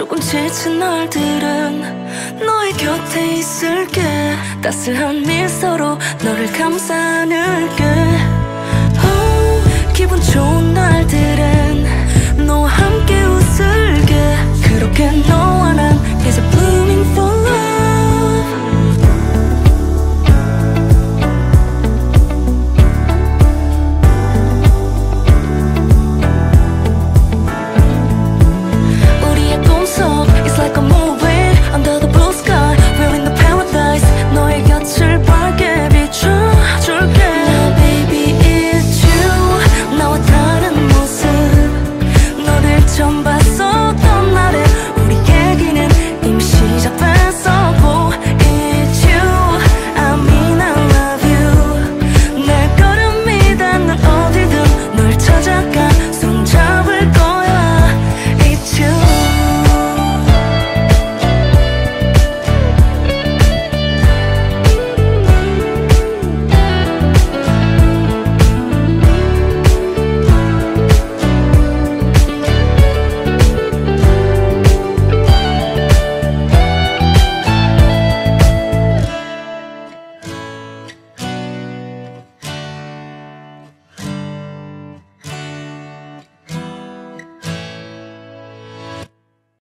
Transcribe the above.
조금 지친 날들은 너의 곁에 있을게. 따스한 미소로 너를 감싸